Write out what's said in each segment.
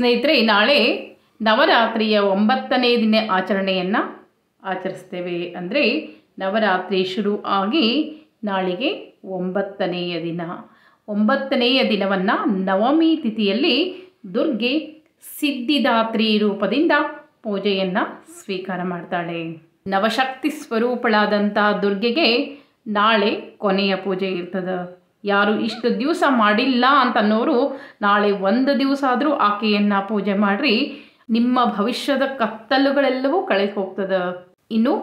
ಸ್ನೇಹಿತರೆ ನಾಳೆ ನವರಾತ್ರಿಯ ಒಂಬತ್ತನೇ ದಿನ ಆಚರಣೆಯನ್ನು ಆಚರಿಸ್ತೇವೆ. ಅಂದರೆ ನವರಾತ್ರಿ ಶುರು ಆಗಿ ನಾಳೆಗೆ ಒಂಬತ್ತನೆಯ ದಿನ. ಒಂಬತ್ತನೆಯ ದಿನವನ್ನು ನವಮಿ ತಿಥಿಯಲ್ಲಿ ದುರ್ಗೆ ಸಿದ್ಧಿದಾತ್ರಿ ರೂಪದಿಂದ ಪೂಜೆಯನ್ನು ಸ್ವೀಕಾರ ಮಾಡ್ತಾಳೆ. ನವಶಕ್ತಿ ಸ್ವರೂಪಳಾದಂಥ ದುರ್ಗೆಗೆ ನಾಳೆ ಕೊನೆಯ ಪೂಜೆ ಇರ್ತದೆ. ಯಾರು ಇಷ್ಟು ದಿವಸ ಮಾಡಿಲ್ಲ ಅಂತನ್ನೋರು ನಾಳೆ ಒಂದು ದಿವಸ ಆದರೂ ಆಕೆಯನ್ನು ಪೂಜೆ ಮಾಡಿರಿ. ನಿಮ್ಮ ಭವಿಷ್ಯದ ಕತ್ತಲುಗಳೆಲ್ಲವೂ ಕಳೆದು ಹೋಗ್ತದೆ. ಇನ್ನು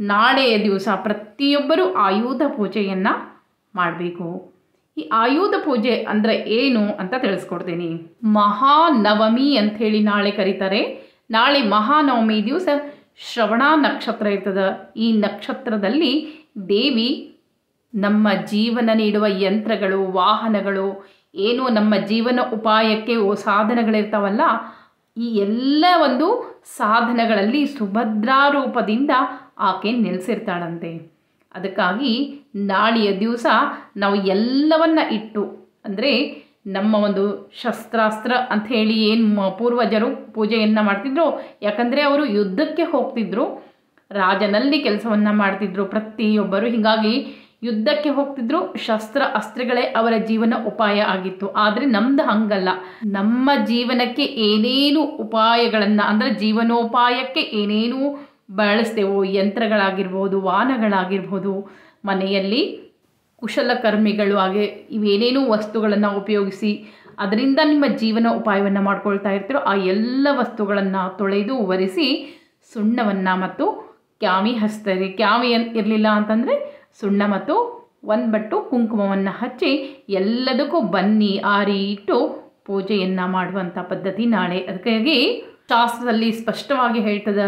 ನಾಳೆಯ ದಿವಸ ಪ್ರತಿಯೊಬ್ಬರೂ ಆಯುಧ ಪೂಜೆಯನ್ನು ಮಾಡಬೇಕು. ಈ ಆಯುಧ ಪೂಜೆ ಅಂದರೆ ಏನು ಅಂತ ತಿಳಿಸ್ಕೊಡ್ತೀನಿ. ಮಹಾನವಮಿ ಅಂಥೇಳಿ ನಾಳೆ ಕರೀತಾರೆ. ನಾಳೆ ಮಹಾನವಮಿ ದಿವಸ ಶ್ರವಣ ನಕ್ಷತ್ರ ಇರ್ತದೆ. ಈ ನಕ್ಷತ್ರದಲ್ಲಿ ದೇವಿ ನಮ್ಮ ಜೀವನ ನೀಡುವ ಯಂತ್ರಗಳು, ವಾಹನಗಳು, ಏನು ನಮ್ಮ ಜೀವನ ಉಪಾಯಕ್ಕೆ ಸಾಧನಗಳಿರ್ತಾವಲ್ಲ, ಈ ಎಲ್ಲ ಒಂದು ಸಾಧನಗಳಲ್ಲಿ ಸುಭದ್ರಾ ರೂಪದಿಂದ ಆಕೆ ನೆಲೆಸಿರ್ತಾಳಂತೆ. ಅದಕ್ಕಾಗಿ ನಾಳೆಯ ದಿವಸ ನಾವು ಎಲ್ಲವನ್ನ ಇಟ್ಟು, ಅಂದರೆ ನಮ್ಮ ಒಂದು ಶಸ್ತ್ರಾಸ್ತ್ರ ಅಂಥೇಳಿ ಏನು ಪೂರ್ವಜರು ಪೂಜೆಯನ್ನು ಮಾಡ್ತಿದ್ರು, ಯಾಕಂದರೆ ಅವರು ಯುದ್ಧಕ್ಕೆ ಹೋಗ್ತಿದ್ರು, ರಾಜನಲ್ಲಿ ಕೆಲಸವನ್ನು ಮಾಡ್ತಿದ್ರು, ಪ್ರತಿಯೊಬ್ಬರು. ಹೀಗಾಗಿ ಯುದ್ಧಕ್ಕೆ ಹೋಗ್ತಿದ್ರು, ಶಸ್ತ್ರ ಅಸ್ತ್ರಗಳೇ ಅವರ ಜೀವನ ಉಪಾಯ ಆಗಿತ್ತು. ಆದರೆ ನಮ್ದು ಹಂಗಲ್ಲ. ನಮ್ಮ ಜೀವನಕ್ಕೆ ಏನೇನು ಉಪಾಯಗಳನ್ನು, ಅಂದರೆ ಜೀವನೋಪಾಯಕ್ಕೆ ಏನೇನು ಬಳಸ್ತೇವೋ, ಯಂತ್ರಗಳಾಗಿರ್ಬೋದು, ವಾಹನಗಳಾಗಿರ್ಬೋದು, ಮನೆಯಲ್ಲಿ ಕುಶಲಕರ್ಮಿಗಳು ಹಾಗೆ ಇವೇನೇನು ವಸ್ತುಗಳನ್ನು ಉಪಯೋಗಿಸಿ, ಅದರಿಂದ ನಿಮ್ಮ ಜೀವನ ಉಪಾಯವನ್ನು ಮಾಡ್ಕೊಳ್ತಾ ಇರ್ತೀರೋ, ಆ ಎಲ್ಲ ವಸ್ತುಗಳನ್ನು ತೊಳೆದು ಒರೆಸಿ ಸುಣ್ಣವನ್ನು ಮತ್ತು ಕ್ಯಾಮಿ ಹಚ್ತಾರೆ ಕ್ಯಾಮಿ ಇರಲಿಲ್ಲ ಅಂತಂದರೆ ಸುಣ್ಣ ಮತ್ತು ಒಂದು ಬಟ್ಟು ಕುಂಕುಮವನ್ನು ಹಚ್ಚಿ ಎಲ್ಲದಕ್ಕೂ ಬನ್ನಿ ಆರಿ ಇಟ್ಟು ಪೂಜೆಯನ್ನು ಮಾಡುವಂಥ ಪದ್ಧತಿ ನಾಳೆ. ಅದಕ್ಕಾಗಿ ಶಾಸ್ತ್ರದಲ್ಲಿ ಸ್ಪಷ್ಟವಾಗಿ ಹೇಳ್ತದೆ,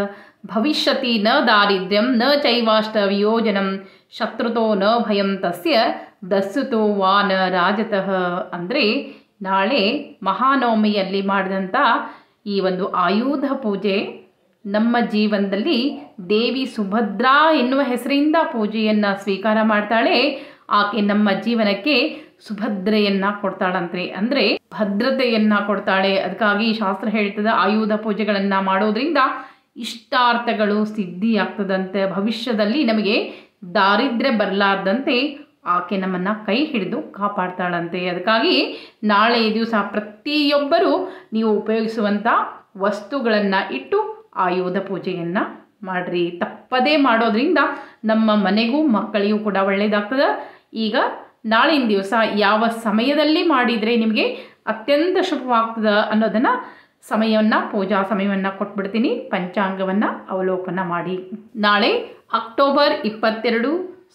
ಭವಿಷ್ಯತಿ ನ ದಾರಿದ್ರ್ಯಂ ನ ಚೈವಾಷ್ಟ ವಿಯೋಜನಂ ಶತ್ರುತೋ ನ ಭಯಂ ತಸ್ಯ ದಸ್ಸುತೋ ವಾ ನ ರಾಜತಃ. ಅಂದರೆ ನಾಳೆ ಮಹಾನವಮಿಯಲ್ಲಿ ಮಾಡಿದಂಥ ಈ ಒಂದು ಆಯುಧ ಪೂಜೆ ನಮ್ಮ ಜೀವನದಲ್ಲಿ ದೇವಿ ಸುಭದ್ರಾ ಎನ್ನುವ ಹೆಸರಿಂದ ಪೂಜೆಯನ್ನು ಸ್ವೀಕಾರ ಮಾಡ್ತಾಳೆ. ಆಕೆ ನಮ್ಮ ಜೀವನಕ್ಕೆ ಸುಭದ್ರೆಯನ್ನ ಕೊಡ್ತಾಳಂತೆ ಅಂದರೆ ಭದ್ರತೆಯನ್ನ ಕೊಡ್ತಾಳೆ. ಅದಕ್ಕಾಗಿ ಶಾಸ್ತ್ರ ಹೇಳ್ತದೆ, ಆಯುಧ ಪೂಜೆಗಳನ್ನು ಮಾಡೋದ್ರಿಂದ ಇಷ್ಟಾರ್ಥಗಳು ಸಿದ್ಧಿ ಆಗ್ತದಂತೆ ಭವಿಷ್ಯದಲ್ಲಿ ನಮಗೆ ದಾರಿದ್ರ್ಯ ಬರಲಾರ್ದಂತೆ ಆಕೆ ನಮ್ಮನ್ನು ಕೈ ಹಿಡಿದು ಕಾಪಾಡ್ತಾಳಂತೆ. ಅದಕ್ಕಾಗಿ ನಾಳೆ ದಿವಸ ಪ್ರತಿಯೊಬ್ಬರೂ ನೀವು ಉಪಯೋಗಿಸುವಂಥ ವಸ್ತುಗಳನ್ನು ಇಟ್ಟು ಆಯುಧ ಪೂಜೆಯನ್ನು ಮಾಡಿರಿ. ತಪ್ಪದೇ ಮಾಡೋದ್ರಿಂದ ನಮ್ಮ ಮನೆಗೂ ಮಕ್ಕಳಿಗೂ ಕೂಡ ಒಳ್ಳೆಯದಾಗ್ತದೆ ಈಗ ನಾಳಿನ ದಿವಸ ಯಾವ ಸಮಯದಲ್ಲಿ ಮಾಡಿದರೆ ನಿಮಗೆ ಅತ್ಯಂತ ಶುಭವಾಗ್ತದೆ ಅನ್ನೋದನ್ನು ಸಮಯವನ್ನು, ಪೂಜಾ ಸಮಯವನ್ನು ಕೊಟ್ಬಿಡ್ತೀನಿ. ಪಂಚಾಂಗವನ್ನು ಅವಲೋಕನ ಮಾಡಿ. ನಾಳೆ ಅಕ್ಟೋಬರ್ ಇಪ್ಪತ್ತೆರಡು,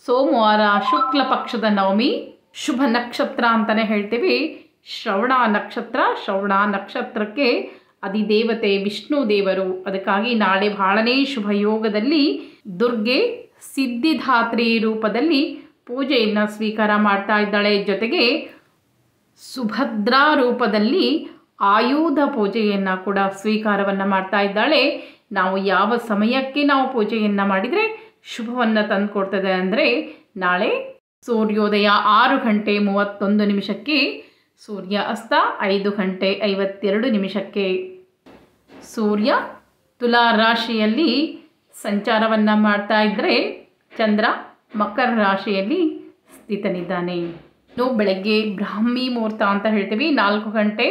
ಸೋಮವಾರ ಶುಕ್ಲ ಪಕ್ಷದ ನವಮಿ, ಶುಭ ನಕ್ಷತ್ರ ಅಂತಲೇ ಹೇಳ್ತೀವಿ. ಶ್ರವಣ ನಕ್ಷತ್ರ, ಶ್ರವಣ ನಕ್ಷತ್ರಕ್ಕೆ ಅಧಿದೇವತೆ ವಿಷ್ಣು ದೇವರು. ಅದಕ್ಕಾಗಿ ನಾಳೆ ಬಹಳನೇ ಶುಭ ಯೋಗದಲ್ಲಿ ದುರ್ಗೆ ಸಿದ್ಧಿಧಾತ್ರಿ ರೂಪದಲ್ಲಿ ಪೂಜೆಯನ್ನು ಸ್ವೀಕಾರ ಮಾಡ್ತಾ ಇದ್ದಾಳೆ. ಜೊತೆಗೆ ಸುಭದ್ರಾ ರೂಪದಲ್ಲಿ ಆಯುಧ ಪೂಜೆಯನ್ನು ಕೂಡ ಸ್ವೀಕಾರವನ್ನು ಮಾಡ್ತಾ ಇದ್ದಾಳೆ. ನಾವು ಯಾವ ಸಮಯಕ್ಕೆ ನಾವು ಪೂಜೆಯನ್ನು ಮಾಡಿದರೆ ಶುಭವನ್ನು ತಂದುಕೊಡ್ತದೆ ಅಂದರೆ ನಾಳೆ ಸೂರ್ಯೋದಯ ಆರು ಗಂಟೆ ಮೂವತ್ತೊಂದು ನಿಮಿಷಕ್ಕೆ ಸೂರ್ಯ ಅಸ್ತ ಐದು ಗಂಟೆ ಐವತ್ತೆರಡು ನಿಮಿಷಕ್ಕೆ. ಸೂರ್ಯ ತುಲಾ ರಾಶಿಯಲ್ಲಿ ಸಂಚಾರವನ್ನು ಮಾಡ್ತಾ ಇದ್ದರೆ ಚಂದ್ರ ಮಕರ ರಾಶಿಯಲ್ಲಿ ಸ್ಥಿತನಿದ್ದಾನೆ. ಇನ್ನು ಬೆಳಗ್ಗೆ ಬ್ರಾಹ್ಮಿ ಮುಹೂರ್ತ ಅಂತ ಹೇಳ್ತೀವಿ. ನಾಲ್ಕು ಗಂಟೆ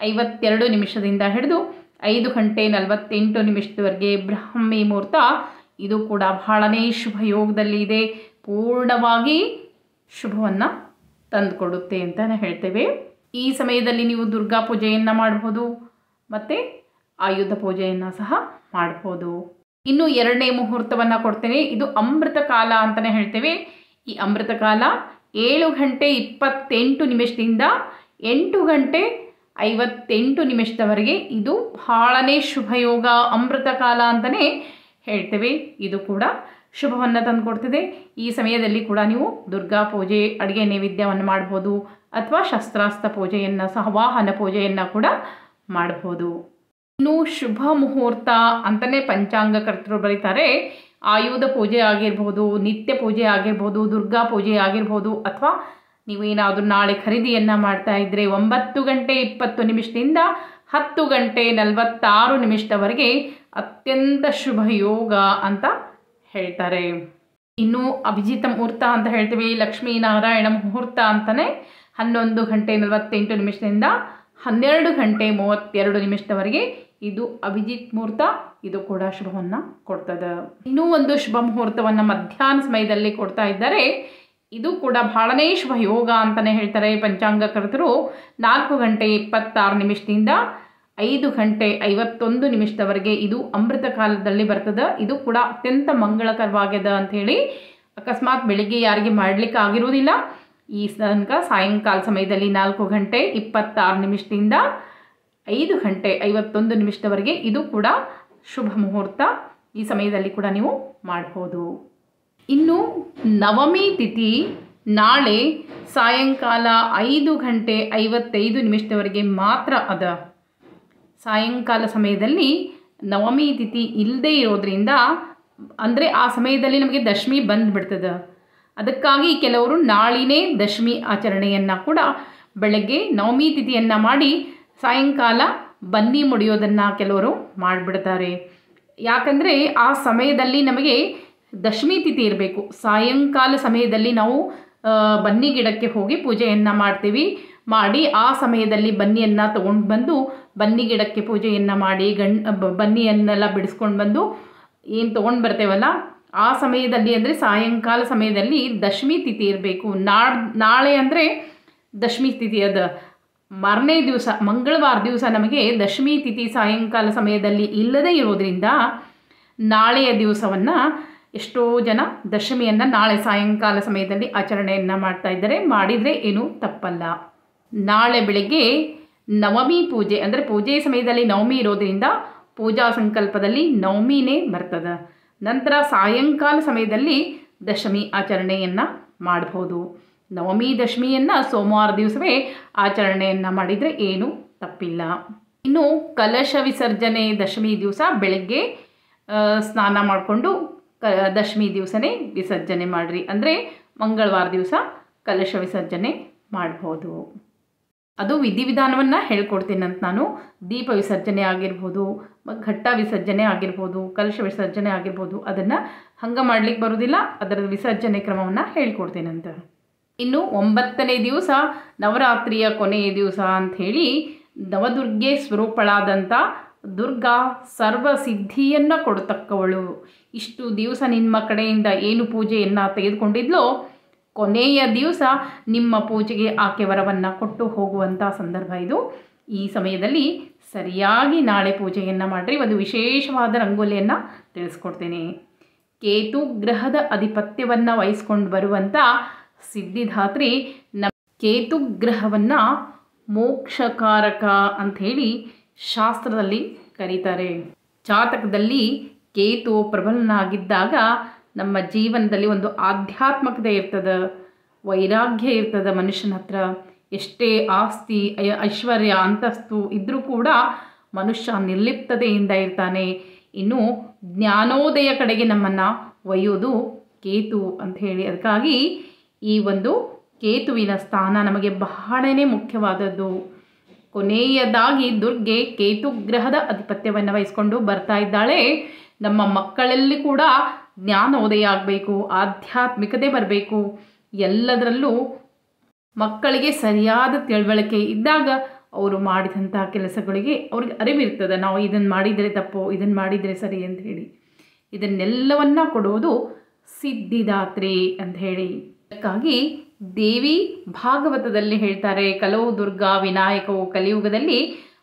ಐವತ್ತೆರಡು ನಿಮಿಷದಿಂದ ಹಿಡಿದು ಐದು ಗಂಟೆ ನಲವತ್ತೆಂಟು ನಿಮಿಷದವರೆಗೆ ಬ್ರಾಹ್ಮಿ ಮುಹೂರ್ತ. ಇದು ಕೂಡ ಬಹಳನೇ ಶುಭ ಯೋಗದಲ್ಲಿ ಇದೆ. ಪೂರ್ಣವಾಗಿ ಶುಭವನ್ನು ತಂದುಕೊಡುತ್ತೆ ಅಂತಲೇ ಹೇಳ್ತೇವೆ. ಈ ಸಮಯದಲ್ಲಿ ನೀವು ದುರ್ಗಾ ಪೂಜೆಯನ್ನು ಮಾಡ್ಬೋದು. ಮತ್ತು ಆಯುಧ ಪೂಜೆಯನ್ನು ಸಹ ಮಾಡ್ಬೋದು. ಇನ್ನು ಎರಡನೇ ಮುಹೂರ್ತವನ್ನು ಕೊಡ್ತೇನೆ. ಇದು ಅಮೃತ ಕಾಲ ಅಂತಲೇ ಹೇಳ್ತೇವೆ. ಈ ಅಮೃತ ಕಾಲ ಏಳು ಗಂಟೆ ಇಪ್ಪತ್ತೆಂಟು ನಿಮಿಷದಿಂದ ಎಂಟು ಗಂಟೆ ಐವತ್ತೆಂಟು ನಿಮಿಷದವರೆಗೆ ಇದು ಬಹಳನೇ ಶುಭಯೋಗ ಅಮೃತ ಕಾಲ ಅಂತಲೇ ಹೇಳ್ತೇವೆ. ಇದು ಕೂಡ ಶುಭವನ್ನು ತಂದುಕೊಡ್ತಿದೆ. ಈ ಸಮಯದಲ್ಲಿ ಕೂಡ ನೀವು ದುರ್ಗಾ ಪೂಜೆ, ಅಡುಗೆ ನೈವೇದ್ಯವನ್ನು ಮಾಡ್ಬೋದು ಅಥವಾ ಶಸ್ತ್ರಾಸ್ತ್ರ ಪೂಜೆಯನ್ನು ಸಹ ವಾಹನ ಪೂಜೆಯನ್ನು ಕೂಡ ಮಾಡ್ಬೋದು. ಇನ್ನು ಶುಭ ಮುಹೂರ್ತ ಅಂತಲೇ ಪಂಚಾಂಗಕರ್ತರು ಬರೀತಾರೆ. ಆಯುಧ ಪೂಜೆ ಆಗಿರ್ಬೋದು, ನಿತ್ಯ ಪೂಜೆ ಆಗಿರ್ಬೋದು, ದುರ್ಗಾ ಪೂಜೆ ಆಗಿರ್ಬೋದು, ಅಥವಾ ನೀವೇನಾದರೂ ನಾಳೆ ಖರೀದಿಯನ್ನು ಮಾಡ್ತಾ ಇದ್ದರೆ ಒಂಬತ್ತು ಗಂಟೆ ಇಪ್ಪತ್ತು ನಿಮಿಷದಿಂದ ಹತ್ತು ಗಂಟೆ ನಲವತ್ತಾರು ನಿಮಿಷದವರೆಗೆ ಅತ್ಯಂತ ಶುಭ ಯೋಗ ಅಂತ ಹೇಳ್ತಾರೆ. ಇನ್ನು ಅಭಿಜಿತ ಮುಹೂರ್ತ ಅಂತ ಹೇಳ್ತೀವಿ ಲಕ್ಷ್ಮೀನಾರಾಯಣ ಮುಹೂರ್ತ ಅಂತಲೇ ಹನ್ನೊಂದು ಗಂಟೆ ನಲವತ್ತೆಂಟು ನಿಮಿಷದಿಂದ ಹನ್ನೆರಡು ಗಂಟೆ ಮೂವತ್ತೆರಡು ನಿಮಿಷದವರೆಗೆ ಇದು ಅಭಿಜಿತ್ ಮುಹೂರ್ತ ಇದು ಕೂಡ ಶುಭವನ್ನು ಕೊಡ್ತದೆ. ಇನ್ನೂ ಒಂದು ಶುಭ ಮುಹೂರ್ತವನ್ನು ಮಧ್ಯಾಹ್ನ ಸಮಯದಲ್ಲಿ ಕೊಡ್ತಾ ಇದ್ದಾರೆ. ಇದು ಕೂಡ ಬಹಳನೇ ಶುಭ ಯೋಗ ಅಂತಲೇ ಹೇಳ್ತಾರೆ ಪಂಚಾಂಗಕರ್ತರು ನಾಲ್ಕು ಗಂಟೆ ಇಪ್ಪತ್ತಾರು ನಿಮಿಷದಿಂದ ಐದು ಗಂಟೆ ಐವತ್ತೊಂದು ನಿಮಿಷದವರೆಗೆ ಇದು ಅಮೃತ ಕಾಲದಲ್ಲಿ ಬರ್ತದೆ. ಇದು ಕೂಡ ಅತ್ಯಂತ ಮಂಗಳಕರವಾಗ್ಯದ ಅಂಥೇಳಿ ಅಕಸ್ಮಾತ್ ಬೆಳಿಗ್ಗೆ ಯಾರಿಗೆ ಮಾಡಲಿಕ್ಕೆ ಆಗಿರುವುದಿಲ್ಲ. ಈ ತನಕ ಸಾಯಂಕಾಲ ಸಮಯದಲ್ಲಿ ನಾಲ್ಕು ಗಂಟೆ ಇಪ್ಪತ್ತಾರು ನಿಮಿಷದಿಂದ ಐದು ಗಂಟೆ ಐವತ್ತೊಂದು ನಿಮಿಷದವರೆಗೆ ಇದು ಕೂಡ ಶುಭ ಮುಹೂರ್ತ. ಈ ಸಮಯದಲ್ಲಿ ಕೂಡ ನೀವು ಮಾಡ್ಬೋದು. ಇನ್ನು ನವಮಿ ತಿಥಿ ನಾಳೆ ಸಾಯಂಕಾಲ ಐದು ಗಂಟೆ ಐವತ್ತೈದು ನಿಮಿಷದವರೆಗೆ ಮಾತ್ರ ಅದ. ಸಾಯಂಕಾಲ ಸಮಯದಲ್ಲಿ ನವಮಿ ತಿಥಿ ಇಲ್ಲದೇ ಇರೋದ್ರಿಂದ ಅಂದರೆ ಆ ಸಮಯದಲ್ಲಿ ನಮಗೆ ದಶಮಿ ಬಂದುಬಿಡ್ತದೆ. ಅದಕ್ಕಾಗಿ ಕೆಲವರು ನಾಳಿನೇ ದಶಮಿ ಆಚರಣೆಯನ್ನು ಕೂಡ ಬೆಳಗ್ಗೆ ನವಮಿ ತಿಥಿಯನ್ನು ಮಾಡಿ ಸಾಯಂಕಾಲ ಬನ್ನಿ ಮುಡಿಯೋದನ್ನು ಕೆಲವರು ಮಾಡಿಬಿಡ್ತಾರೆ. ಯಾಕಂದರೆ ಆ ಸಮಯದಲ್ಲಿ ನಮಗೆ ದಶಮಿ ತಿಥಿ ಇರಬೇಕು. ಸಾಯಂಕಾಲ ಸಮಯದಲ್ಲಿ ನಾವು ಬನ್ನಿ ಗಿಡಕ್ಕೆ ಹೋಗಿ ಪೂಜೆಯನ್ನು ಮಾಡ್ತೀವಿ. ಮಾಡಿ ಆ ಸಮಯದಲ್ಲಿ ಬನ್ನಿಯನ್ನು ತಗೊಂಡು ಬಂದು ಬನ್ನಿ ಗಿಡಕ್ಕೆ ಪೂಜೆಯನ್ನು ಮಾಡಿ ಗಣ್ ಬನ್ನಿಯನ್ನೆಲ್ಲ ಬಿಡಿಸ್ಕೊಂಡು ಬಂದು ಏನು ತೊಗೊಂಡು ಬರ್ತೇವಲ್ಲ, ಆ ಸಮಯದಲ್ಲಿ ಅಂದರೆ ಸಾಯಂಕಾಲ ಸಮಯದಲ್ಲಿ ದಶಮಿ ತಿಥಿ ಇರಬೇಕು. ನಾಳೆ ಅಂದರೆ ದಶಮಿ ತಿಥಿ ಅದ. ಮಾರನೇ ದಿವಸ, ಮಂಗಳವಾರ ದಿವಸ ನಮಗೆ ದಶಮಿ ತಿಥಿ ಸಾಯಂಕಾಲ ಸಮಯದಲ್ಲಿ ಇಲ್ಲದೇ ಇರೋದರಿಂದ ನಾಳೆಯ ದಿವಸವನ್ನು ಎಷ್ಟೋ ಜನ ದಶಮಿಯನ್ನು ನಾಳೆ ಸಾಯಂಕಾಲ ಸಮಯದಲ್ಲಿ ಆಚರಣೆಯನ್ನು ಮಾಡ್ತಾ ಇದ್ದಾರೆ. ಮಾಡಿದರೆ ಏನೂ ತಪ್ಪಲ್ಲ. ನಾಳೆ ಬೆಳಿಗ್ಗೆ ನವಮಿ ಪೂಜೆ, ಅಂದರೆ ಪೂಜೆ ಸಮಯದಲ್ಲಿ ನವಮಿ ಇರೋದರಿಂದ ಪೂಜಾ ಸಂಕಲ್ಪದಲ್ಲಿ ನವಮಿನೇ ಬರ್ತದೆ. ನಂತರ ಸಾಯಂಕಾಲ ಸಮಯದಲ್ಲಿ ದಶಮಿ ಆಚರಣೆಯನ್ನು ಮಾಡಬಹುದು ನವಮಿ ದಶಮಿಯನ್ನು ಸೋಮವಾರ ದಿವಸವೇ ಆಚರಣೆಯನ್ನು ಮಾಡಿದರೆ ಏನು ತಪ್ಪಿಲ್ಲ. ಇನ್ನು ಕಲಶ ವಿಸರ್ಜನೆ ದಶಮಿ ದಿವಸ ಬೆಳಗ್ಗೆ ಸ್ನಾನ ಮಾಡಿಕೊಂಡು ಕ, ದಶಮಿ ದಿವಸನೇ ವಿಸರ್ಜನೆ ಮಾಡಿರಿ. ಅಂದರೆ ಮಂಗಳವಾರ ದಿವಸ ಕಲಶ ವಿಸರ್ಜನೆ ಮಾಡ್ಬೋದು. ಅದು ವಿಧಿವಿಧಾನವನ್ನು ಹೇಳ್ಕೊಡ್ತೀನಿ ಅಂತ ನಾನು. ದೀಪ ವಿಸರ್ಜನೆ ಆಗಿರ್ಬೋದು ಘಟ್ಟ ವಿಸರ್ಜನೆ ಆಗಿರ್ಬೋದು, ಕಲಶ ವಿಸರ್ಜನೆ ಆಗಿರ್ಬೋದು, ಅದನ್ನು ಹಂಗೆ ಮಾಡ್ಲಿಕ್ಕೆ ಬರೋದಿಲ್ಲ. ಅದರ ವಿಸರ್ಜನೆ ಕ್ರಮವನ್ನು ಹೇಳ್ಕೊಡ್ತೀನಂತ ಇನ್ನು ಒಂಬತ್ತನೇ ದಿವಸ ನವರಾತ್ರಿಯ ಕೊನೆಯ ದಿವಸ ಅಂಥೇಳಿ ನವದುರ್ಗೆ ಸ್ವರೂಪಳಾದಂಥ ದುರ್ಗಾ ಸರ್ವ ಸಿದ್ಧಿಯನ್ನು ಕೊಡತಕ್ಕವಳು. ಇಷ್ಟು ದಿವಸ ನಿಮ್ಮ ಕಡೆಯಿಂದ ಏನು ಪೂಜೆಯನ್ನು ತೆಗೆದುಕೊಂಡಿದ್ಲೋ, ಕೊನೆಯ ದಿವಸ ನಿಮ್ಮ ಪೂಜೆಗೆ ಆಕೆ ವರವನ್ನು ಕೊಟ್ಟು ಹೋಗುವಂಥ ಸಂದರ್ಭ ಇದು. ಈ ಸಮಯದಲ್ಲಿ ಸರಿಯಾಗಿ ನಾಳೆ ಪೂಜೆಯನ್ನು ಮಾಡಿರಿ, ಒಂದು ವಿಶೇಷವಾದ ರಂಗೋಲಿಯನ್ನು ತಿಳಿಸ್ಕೊಡ್ತೇನೆ. ಕೇತು ಗ್ರಹದ ಅಧಿಪತ್ಯವನ್ನು ವಹಿಸ್ಕೊಂಡು ಬರುವಂಥ ಸಿದ್ಧಿಧಾತ್ರಿ ನಮ್ಮ ಕೇತು ಗ್ರಹವನ್ನು ಮೋಕ್ಷಕಾರಕ ಅಂಥೇಳಿ ಶಾಸ್ತ್ರದಲ್ಲಿ ಕರೀತಾರೆ. ಜಾತಕದಲ್ಲಿ ಕೇತು ಪ್ರಬಲನಾಗಿದ್ದಾಗ ನಮ್ಮ ಜೀವನದಲ್ಲಿ ಒಂದು ಆಧ್ಯಾತ್ಮಕತೆ ಇರ್ತದೆ, ವೈರಾಗ್ಯ ಇರ್ತದೆ ಮನುಷ್ಯನ ಹತ್ರ. ಎಷ್ಟೇ ಆಸ್ತಿ ಐಶ್ವರ್ಯ, ಅಂತಸ್ತು ಇದ್ದರೂ ಕೂಡ ಮನುಷ್ಯ ನಿರ್ಲಿಪ್ತತೆಯಿಂದ ಇರ್ತಾನೆ. ಇನ್ನು ಜ್ಞಾನೋದಯ ಕಡೆಗೆ ನಮ್ಮನ್ನು ಒಯ್ಯೋದು ಕೇತು ಅಂತ ಹೇಳಿ ಅದಕ್ಕಾಗಿ ಈ ಒಂದು ಕೇತುವಿನ ಸ್ಥಾನ ನಮಗೆ ಬಹಳನೇ ಮುಖ್ಯವಾದದ್ದು. ಕೊನೆಯದಾಗಿ ದುರ್ಗೆ ಕೇತು ಗ್ರಹದ ಅಧಿಪತ್ಯವನ್ನು ವಹಿಸ್ಕೊಂಡು ಬರ್ತಾ ಇದ್ದಾಳೆ. ನಮ್ಮ ಮಕ್ಕಳಲ್ಲಿ ಕೂಡ ಜ್ಞಾನೋದಯ ಆಗಬೇಕು, ಆಧ್ಯಾತ್ಮಿಕತೆ ಬರಬೇಕು. ಎಲ್ಲದರಲ್ಲೂ ಮಕ್ಕಳಿಗೆ ಸರಿಯಾದ ತಿಳುವಳಿಕೆ ಇದ್ದಾಗ ಅವರು ಮಾಡಿದಂಥ ಕೆಲಸಗಳಿಗೆ ಅವ್ರಿಗೆ ಅರಿವಿರ್ತದೆ. ನಾವು ಇದನ್ನು ಮಾಡಿದರೆ ತಪ್ಪು, ಇದನ್ನು ಮಾಡಿದರೆ ಸರಿ ಅಂತ ಹೇಳಿ. ಇದನ್ನೆಲ್ಲವನ್ನ ಕೊಡುವುದು ಸಿದ್ಧಿದಾತ್ರಿ ಅಂತ ಹೇಳಿ. ಅದಕ್ಕಾಗಿ ದೇವಿ ಭಾಗವತದಲ್ಲಿ ಹೇಳ್ತಾರೆ ಕಲವು ದುರ್ಗಾ ವಿನಾಯಕವು ಕಲಿಯುಗದಲ್ಲಿ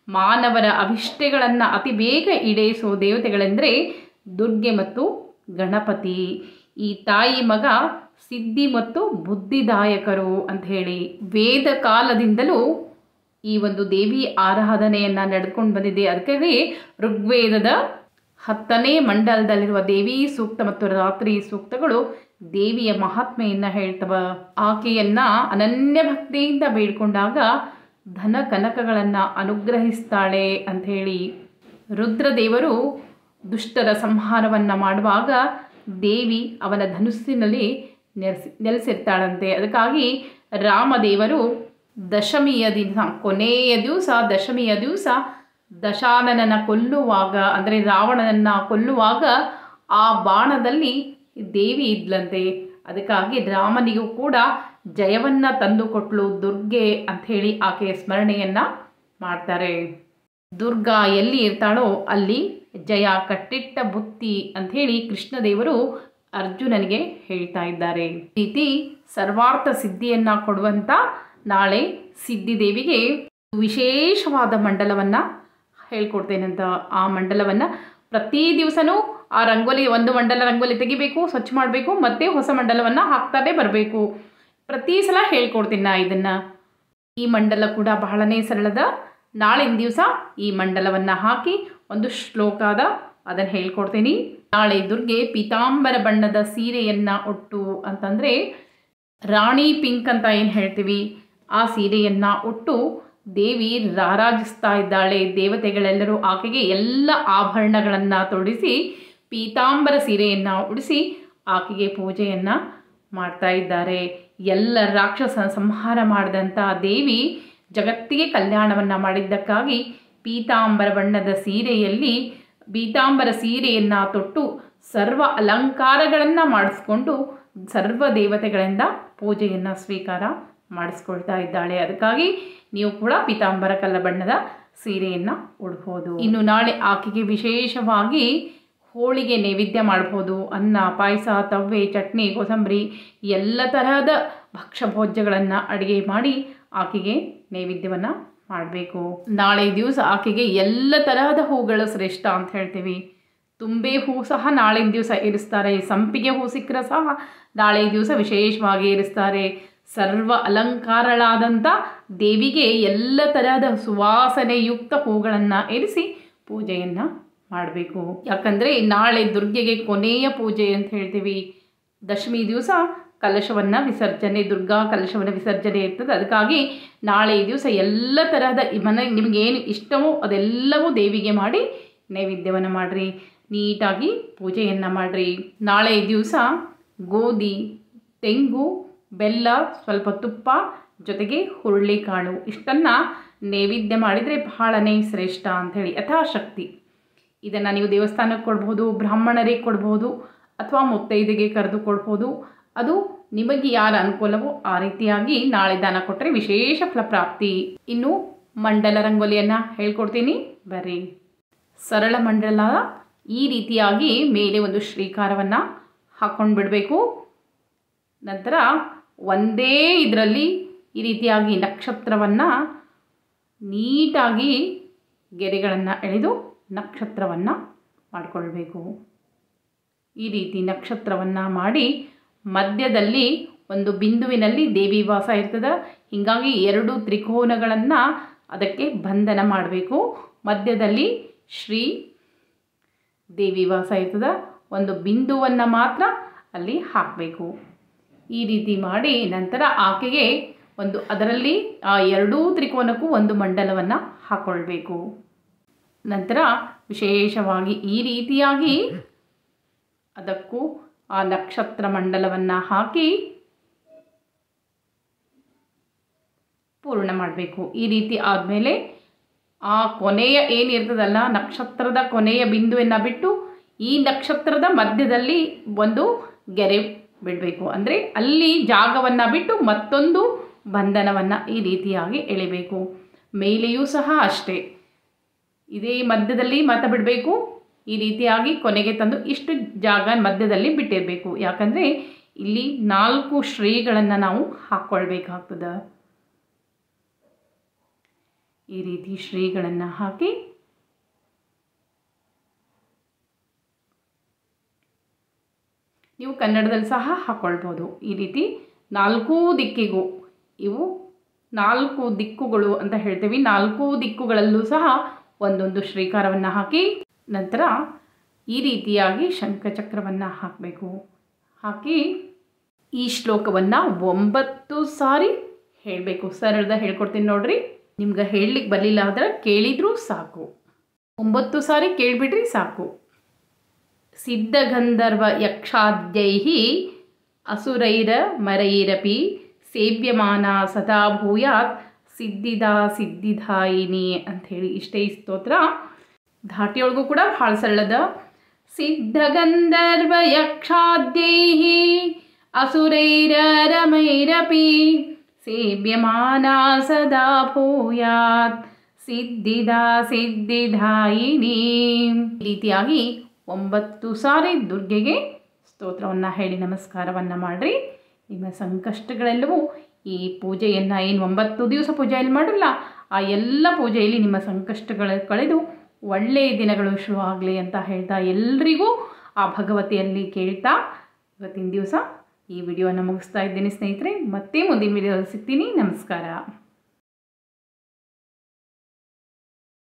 ಮಾನವರ ಅಭಿಷ್ಟೆಗಳನ್ನು ಅತಿ ಬೇಗ ಈಡೇರಿಸುವ ದೇವತೆಗಳೆಂದರೆ ದುರ್ಗೆ ಮತ್ತು ಗಣಪತಿ. ಈ ತಾಯಿ ಮಗ ಸಿದ್ಧಿ ಮತ್ತು ಬುದ್ಧಿದಾಯಕರು ಅಂತ ಹೇಳಿ ವೇದ ಕಾಲದಿಂದಲೂ ಈ ಒಂದು ದೇವಿ ಆರಾಧನೆಯನ್ನು ನಡೆದುಕೊಂಡು ಬಂದಿದೆ. ಅದಕ್ಕಾಗಿ ಋಗ್ವೇದದ ಹತ್ತನೇ ಮಂಡಲದಲ್ಲಿರುವ ದೇವಿ ಸೂಕ್ತ ಮತ್ತು ರಾತ್ರಿ ಸೂಕ್ತಗಳು ದೇವಿಯ ಮಹಾತ್ಮೆಯನ್ನು ಹೇಳ್ತವ, ಆಕೆಯನ್ನು ಅನನ್ಯ ಭಕ್ತಿಯಿಂದ ಬೇಡ್ಕೊಂಡಾಗ ಧನ ಕನಕಗಳನ್ನು ಅನುಗ್ರಹಿಸ್ತಾಳೆ ಅಂಥೇಳಿ ರುದ್ರದೇವರು ದುಷ್ಟರ ಸಂಹಾರವನ್ನು ಮಾಡುವಾಗ ದೇವಿ ಅವನ ಧನುಸ್ಸಿನಲ್ಲಿ ನೆಲೆಸಿ ನೆಲೆಸಿರ್ತಾಳಂತೆ. ಅದಕ್ಕಾಗಿ ರಾಮದೇವರು ದಶಮಿಯ ದಿನ, ಕೊನೆಯ ದಿವಸ, ದಶಮಿಯ ದಿವಸ ದಶಾನನನ ಕೊಲ್ಲುವಾಗ, ಅಂದರೆ ರಾವಣನನ್ನು ಕೊಲ್ಲುವಾಗ ಆ ಬಾಣದಲ್ಲಿ ದೇವಿ ಇದ್ಲಂತೆ. ಅದಕ್ಕಾಗಿ ರಾಮನಿಗೂ ಕೂಡ ಜಯವನ್ನು ತಂದುಕೊಟ್ಲು ದುರ್ಗೆ ಅಂಥೇಳಿ ಆಕೆಯ ಸ್ಮರಣೆಯನ್ನು ಮಾಡ್ತಾರೆ. ದುರ್ಗಾ ಎಲ್ಲಿ ಇರ್ತಾಳೋ ಅಲ್ಲಿ ಜಯ ಕಟ್ಟಿಟ್ಟ ಬುತ್ತಿ ಅಂಥೇಳಿ ಕೃಷ್ಣದೇವರು ಅರ್ಜುನನಿಗೆ ಹೇಳ್ತಾ ಇದ್ದಾರೆ. ರೀತಿ ಸರ್ವಾರ್ಥ ಸಿದ್ಧಿಯನ್ನು ಕೊಡುವಂಥ ನಾಳೆ ಸಿದ್ಧಿದೇವಿಗೆ ವಿಶೇಷವಾದ ಮಂಡಲವನ್ನು ಅಂತ ಆ ಮಂಡಲವನ್ನು ಪ್ರತಿ ದಿವಸನೂ ಆ ರಂಗೋಲಿ ಒಂದು ಮಂಡಲ ರಂಗೋಲಿ ತೆಗಿಬೇಕು, ಸ್ವಚ್ಛ ಮಾಡಬೇಕು, ಮತ್ತೆ ಹೊಸ ಮಂಡಲವನ್ನು ಹಾಕ್ತಾನೆ ಬರಬೇಕು. ಪ್ರತಿ ಸಲ ಹೇಳ್ಕೊಡ್ತೀನಿ ನಾ ಇದನ್ನು. ಈ ಮಂಡಲ ಕೂಡ ಬಹಳನೇ ಸರಳದ. ನಾಳಿನ ದಿವಸ ಈ ಮಂಡಲವನ್ನು ಹಾಕಿ ಒಂದು ಶ್ಲೋಕ ಅದ ಅದನ್ನು ಹೇಳ್ಕೊಡ್ತೀನಿ. ನಾಳೆ ದುರ್ಗೆ ಪೀತಾಂಬರ ಬಣ್ಣದ ಸೀರೆಯನ್ನು ಉಟ್ಟು ಅಂತಂದರೆ ರಾಣಿ ಪಿಂಕ್ ಅಂತ ಏನು ಹೇಳ್ತೀವಿ? ಆ ಸೀರೆಯನ್ನು ಉಟ್ಟು ದೇವಿ ರಾರಾಜಿಸ್ತಾ ಇದ್ದಾಳೆ. ದೇವತೆಗಳೆಲ್ಲರೂ ಆಕೆಗೆ ಎಲ್ಲ ಆಭರಣಗಳನ್ನು ತೊಡಿಸಿ ಪೀತಾಂಬರ ಸೀರೆಯನ್ನು ಉಡಿಸಿ ಆಕೆಗೆ ಪೂಜೆಯನ್ನು ಮಾಡ್ತಾ ಇದ್ದಾರೆ. ಎಲ್ಲ ರಾಕ್ಷಸ ಸಂಹಾರ ಮಾಡಿದಂಥ ದೇವಿ ಜಗತ್ತಿಗೆ ಕಲ್ಯಾಣವನ್ನು ಮಾಡಿದ್ದಕ್ಕಾಗಿ ಪೀತಾಂಬರ ಬಣ್ಣದ ಸೀರೆಯಲ್ಲಿ ಪೀತಾಂಬರ ಸೀರೆಯನ್ನು ತೊಟ್ಟು ಸರ್ವ ಅಲಂಕಾರಗಳನ್ನು ಮಾಡಿಸ್ಕೊಂಡು ಸರ್ವ ದೇವತೆಗಳಿಂದ ಪೂಜೆಯನ್ನು ಸ್ವೀಕಾರ ಮಾಡಿಸ್ಕೊಳ್ತಾ ಇದ್ದಾಳೆ. ಅದಕ್ಕಾಗಿ ನೀವು ಕೂಡ ಪೀತಾಂಬರ ಕಲ್ಲ ಬಣ್ಣದ ಸೀರೆಯನ್ನು ಉಡ್ಬೋದು. ಇನ್ನು ನಾಳೆ ಆಕೆಗೆ ವಿಶೇಷವಾಗಿ ಹೋಳಿಗೆ ನೈವೇದ್ಯ ಮಾಡ್ಬೋದು, ಅನ್ನ, ಪಾಯಸ, ತವ್ವೆ, ಚಟ್ನಿ, ಕೋಸಂಬರಿ, ಎಲ್ಲ ತರಹದ ಭಕ್ಷ್ಯಭೋಜ್ಯಗಳನ್ನು ಅಡುಗೆ ಮಾಡಿ ಆಕೆಗೆ ನೈವೇದ್ಯವನ್ನು ಮಾಡಬೇಕು. ನಾಳೆ ದಿವಸ ಆಕೆಗೆ ಎಲ್ಲ ತರಹದ ಹೂಗಳು ಶ್ರೇಷ್ಠ ಅಂತ ಹೇಳ್ತೀವಿ. ತುಂಬೆ ಹೂ ಸಹ ನಾಳಿನ ದಿವಸ ಇರಿಸ್ತಾರೆ, ಸಂಪಿಗೆ ಹೂ ಸಿಕ್ಕರೆ ಸಹ ನಾಳೆ ದಿವಸ ವಿಶೇಷವಾಗಿ ಇರಿಸ್ತಾರೆ. ಸರ್ವ ಅಲಂಕಾರಳಾದಂಥ ದೇವಿಗೆ ಎಲ್ಲ ತರಹದ ಸುವಾಸನೆಯುಕ್ತ ಹೂಗಳನ್ನು ಇರಿಸಿ ಪೂಜೆಯನ್ನು ಮಾಡಬೇಕು. ಯಾಕಂದರೆ ನಾಳೆ ದುರ್ಗೆಗೆ ಕೊನೆಯ ಪೂಜೆ ಅಂತ ಹೇಳ್ತೀವಿ. ದಶಮಿ ದಿವಸ ಕಲಶವನ್ನು ವಿಸರ್ಜನೆ, ದುರ್ಗಾ ಕಲಶವನ್ನು ವಿಸರ್ಜನೆ ಇರ್ತದೆ. ಅದಕ್ಕಾಗಿ ನಾಳೆ ದಿವಸ ಎಲ್ಲ ತರಹದ ಮನೆ ನಿಮಗೇನು ಇಷ್ಟವೋ ಅದೆಲ್ಲವೂ ದೇವಿಗೆ ಮಾಡಿ ನೈವೇದ್ಯವನ್ನು ಮಾಡಿರಿ. ನೀಟಾಗಿ ಪೂಜೆಯನ್ನು ಮಾಡಿರಿ. ನಾಳೆ ದಿವಸ ಗೋಧಿ, ತೆಂಗು, ಬೆಲ್ಲ, ಸ್ವಲ್ಪ ತುಪ್ಪ, ಜೊತೆಗೆ ಹುರುಳಿಕಾಳು. ಇಷ್ಟನ್ನು ನೈವೇದ್ಯ ಮಾಡಿದರೆ ಬಹಳನೇ ಶ್ರೇಷ್ಠ ಅಂಥೇಳಿ ಯಥಾಶಕ್ತಿ. ಇದನ್ನು ನೀವು ದೇವಸ್ಥಾನಕ್ಕೆ ಕೊಡ್ಬೋದು ಬ್ರಾಹ್ಮಣರಿಗೆ ಕೊಡ್ಬೋದು ಅಥವಾ ಮುತ್ತೈದೆಗೆ ಕರೆದು ಕೊಡ್ಬೋದು. ಅದು ನಿಮಗೆ ಯಾರ ಅನುಕೂಲವೋ ಆ ರೀತಿಯಾಗಿ ನಾಳೆ ದಾನ ಕೊಟ್ಟರೆ ವಿಶೇಷ ಫಲಪ್ರಾಪ್ತಿ ಇನ್ನು ಮಂಡಲ ರಂಗೋಲಿಯನ್ನು ಹೇಳ್ಕೊಡ್ತೀನಿ. ಬರ್ರಿ. ಸರಳ ಮಂಡಲ ಈ ರೀತಿಯಾಗಿ ಮೇಲೆ ಒಂದು ಶ್ರೀಕಾರವನ್ನು ಹಾಕ್ಕೊಂಡು ಬಿಡಬೇಕು ನಂತರ ಒಂದೇ ಇದರಲ್ಲಿ ಈ ರೀತಿಯಾಗಿ ನಕ್ಷತ್ರವನ್ನು ನೀಟಾಗಿ ಗೆರೆಗಳನ್ನು ಎಳೆದು ನಕ್ಷತ್ರವನ್ನು ಮಾಡಿಕೊಳ್ಬೇಕು. ಈ ರೀತಿ ನಕ್ಷತ್ರವನ್ನು ಮಾಡಿ ಮಧ್ಯದಲ್ಲಿ ಒಂದು ಬಿಂದುವಿನಲ್ಲಿ ದೇವಿ ವಾಸ ಇರ್ತದೆ. ಹೀಗಾಗಿ ಎರಡು ತ್ರಿಕೋನಗಳನ್ನು ಅದಕ್ಕೆ ಬಂಧನ ಮಾಡಬೇಕು. ಮಧ್ಯದಲ್ಲಿ ಶ್ರೀ ದೇವಿ ವಾಸ ಇರ್ತದೆ. ಒಂದು ಬಿಂದುವನ್ನು ಮಾತ್ರ ಅಲ್ಲಿ ಹಾಕಬೇಕು. ಈ ರೀತಿ ಮಾಡಿ ನಂತರ ಆಕೆಗೆ ಒಂದು ಅದರಲ್ಲಿ ಆ ಎರಡೂ ತ್ರಿಕೋನಕ್ಕೂ ಒಂದು ಮಂಡಲವನ್ನು ಹಾಕ್ಕೊಳ್ಬೇಕು ನಂತರ ವಿಶೇಷವಾಗಿ ಈ ರೀತಿಯಾಗಿ ಅದಕ್ಕೂ ಆ ನಕ್ಷತ್ರ ಮಂಡಲವನ್ನು ಹಾಕಿ ಪೂರ್ಣ ಮಾಡಬೇಕು. ಈ ರೀತಿ ಆದಮೇಲೆ ಆ ಕೊನೆಯ ಏನಿರ್ತದಲ್ಲ, ನಕ್ಷತ್ರದ ಕೊನೆಯ ಬಿಂದುವನ್ನು ಬಿಟ್ಟು ಈ ನಕ್ಷತ್ರದ ಮಧ್ಯದಲ್ಲಿ ಒಂದು ಗೆರೆ ಬಿಡಬೇಕು. ಅಂದರೆ ಅಲ್ಲಿ ಜಾಗವನ್ನು ಬಿಟ್ಟು ಮತ್ತೊಂದು ಬಂಧನವನ್ನು ಈ ರೀತಿಯಾಗಿ ಎಳಿಬೇಕು. ಮೇಲೆಯೂ ಸಹ ಅಷ್ಟೇ. ಇದೇ ಮಧ್ಯದಲ್ಲಿ ಮತ ಬಿಡಬೇಕು ಈ ರೀತಿಯಾಗಿ ಕೊನೆಗೆ ತಂದು ಇಷ್ಟು ಜಾಗ ಮಧ್ಯದಲ್ಲಿ ಬಿಟ್ಟಿರಬೇಕು. ಯಾಕಂದರೆ ಇಲ್ಲಿ ನಾಲ್ಕು ಶ್ರೀಗಳನ್ನು ನಾವು ಹಾಕ್ಕೊಳ್ಬೇಕಾಗ್ತದೆ ಈ ರೀತಿ ಶ್ರೀಗಳನ್ನು ಹಾಕಿ ನೀವು ಕನ್ನಡದಲ್ಲಿ ಸಹ ಹಾಕ್ಕೊಳ್ಬೋದು ಈ ರೀತಿ ನಾಲ್ಕೂ ದಿಕ್ಕಿಗೂ ಇವು ನಾಲ್ಕು ದಿಕ್ಕುಗಳು ಅಂತ ಹೇಳ್ತೀವಿ. ನಾಲ್ಕು ದಿಕ್ಕುಗಳಲ್ಲೂ ಸಹ ಒಂದೊಂದು ಶ್ರೀಕಾರವನ್ನು ಹಾಕಿ ನಂತರ ಈ ರೀತಿಯಾಗಿ ಶಂಖಚಕ್ರವನ್ನು ಹಾಕಬೇಕು. ಹಾಕಿ ಈ ಶ್ಲೋಕವನ್ನು ಒಂಬತ್ತು ಸಾರಿ ಹೇಳಬೇಕು. ಸರಳದ ಹೇಳ್ಕೊಡ್ತೀನಿ ನೋಡ್ರಿ. ನಿಮ್ಗೆ ಹೇಳಲಿಕ್ಕೆ ಬರಲಿಲ್ಲ ಆದರೆ ಕೇಳಿದರೂ ಸಾಕು. ಒಂಬತ್ತು ಸಾರಿ ಕೇಳಿಬಿಡ್ರಿ ಸಾಕು. ಸಿದ್ಧಗಂಧರ್ವ ಯಕ್ಷಾದ್ಯೈ ಅಸುರೈರ ಮರೈರಪಿ ಸೇವ್ಯಮಾನ ಸದಾ ಭೂಯಾತ್ ಸಿದ್ಧಿದ ಸಿದ್ಧಿದಾಯಿನಿ ಅಂಥೇಳಿ ಇಷ್ಟೇ ಈ ಸ್ತೋತ್ರ. ಧಾಟಿಯೊಳಗೂ ಕೂಡ ಭಾಳ ಸರಳದ. ಸಿದ್ಧಗಂಧರ್ವ ಯಕ್ಷಾದ್ಯೈಃ ಅಸುರೈರರಮೈರಪಿ ಸೇವ್ಯಮಾನ ಸದಾ ಭೂಯಾತ್. ಸಿದ್ಧಿದ ಸಿದ್ಧಿದಾಯಿನಿ ಈ ರೀತಿಯಾಗಿ ಒಂಬತ್ತು ಸಾರಿ ದುರ್ಗೆಗೆ ಸ್ತೋತ್ರವನ್ನು ಹೇಳಿ ನಮಸ್ಕಾರವನ್ನು ಮಾಡಿರಿ. ನಿಮ್ಮ ಸಂಕಷ್ಟಗಳೆಲ್ಲವೂ ಈ ಪೂಜೆಯನ್ನು ಏನು ಒಂಬತ್ತು ದಿವಸ ಪೂಜೆಯಲ್ಲಿ ಮಾಡಿರಲ್ಲ ಆ ಎಲ್ಲ ಪೂಜೆಯಲ್ಲಿ ನಿಮ್ಮ ಸಂಕಷ್ಟಗಳ ಕಳೆದು ಒಳ್ಳೆಯ ದಿನಗಳು ಶುರುವಾಗಲಿ ಅಂತ ಹೇಳ್ತಾ ಎಲ್ರಿಗೂ ಆ ಭಗವತಿಯಲ್ಲಿ ಕೇಳ್ತಾ ಇವತ್ತಿನ ದಿವಸ ಈ ವಿಡಿಯೋನ ಮುಗಿಸ್ತಾ ಇದ್ದೀನಿ ಸ್ನೇಹಿತರೆ, ಮತ್ತೆ ಮುಂದಿನ ವಿಡಿಯೋದಲ್ಲಿ ಸಿಗ್ತೀನಿ. ನಮಸ್ಕಾರ.